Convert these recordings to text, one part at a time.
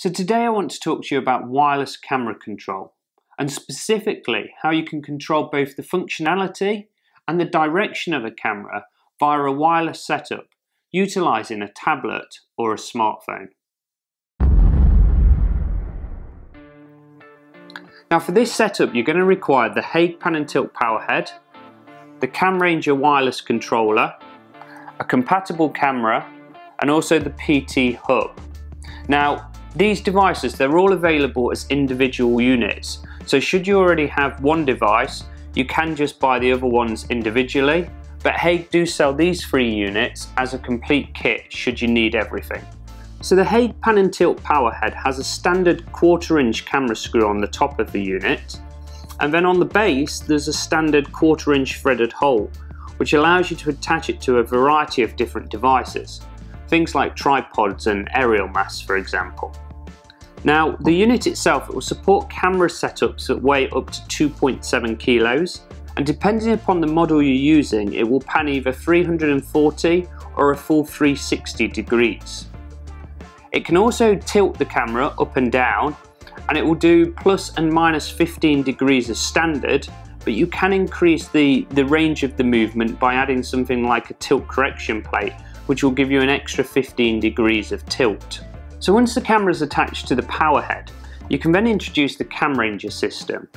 So today I want to talk to you about wireless camera control and specifically how you can control both the functionality and the direction of a camera via a wireless setup utilizing a tablet or a smartphone. Now for this setup you're going to require the Hague Pan and Tilt power head, the CamRanger wireless controller, a compatible camera and also the PT hub. Now these devices, they're all available as individual units. So should you already have one device, you can just buy the other ones individually. But Hague do sell these three units as a complete kit should you need everything. So the Hague Pan and Tilt power head has a standard quarter inch camera screw on the top of the unit. And then on the base, there's a standard quarter inch threaded hole, which allows you to attach it to a variety of different devices things like tripods and aerial masts for example. Now the unit itself it will support camera setups that weigh up to 2.7 kilos and depending upon the model you're using it will pan either 340 or a full 360 degrees. It can also tilt the camera up and down and it will do plus and minus 15 degrees as standard but you can increase the, the range of the movement by adding something like a tilt correction plate which will give you an extra 15 degrees of tilt. So once the camera is attached to the power head, you can then introduce the CamRanger system.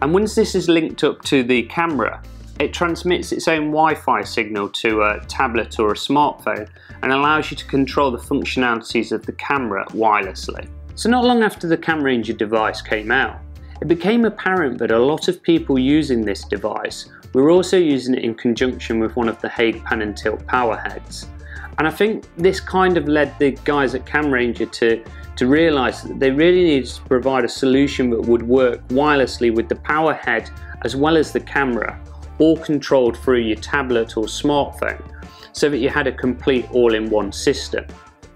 And once this is linked up to the camera, it transmits its own Wi-Fi signal to a tablet or a smartphone and allows you to control the functionalities of the camera wirelessly. So not long after the CamRanger device came out, it became apparent that a lot of people using this device were also using it in conjunction with one of the Hague Pan and Tilt power heads. And I think this kind of led the guys at CamRanger to, to realise that they really needed to provide a solution that would work wirelessly with the power head as well as the camera, all controlled through your tablet or smartphone, so that you had a complete all-in-one system.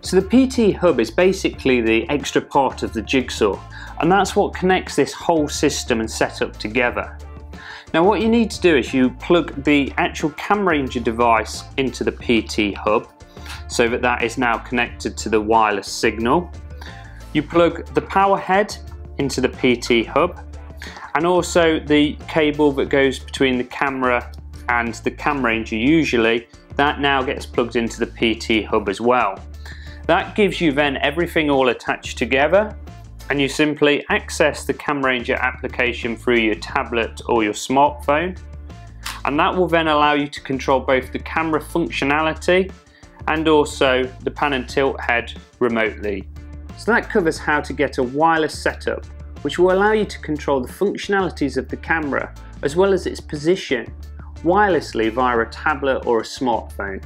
So the PT Hub is basically the extra part of the jigsaw, and that's what connects this whole system and setup together. Now what you need to do is you plug the actual CamRanger device into the PT Hub, so that that is now connected to the wireless signal. You plug the power head into the PT hub and also the cable that goes between the camera and the CamRanger usually, that now gets plugged into the PT hub as well. That gives you then everything all attached together and you simply access the CamRanger application through your tablet or your smartphone and that will then allow you to control both the camera functionality and also the pan and tilt head remotely. So that covers how to get a wireless setup which will allow you to control the functionalities of the camera as well as its position wirelessly via a tablet or a smartphone.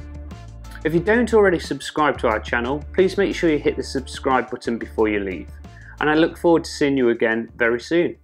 If you don't already subscribe to our channel, please make sure you hit the subscribe button before you leave. And I look forward to seeing you again very soon.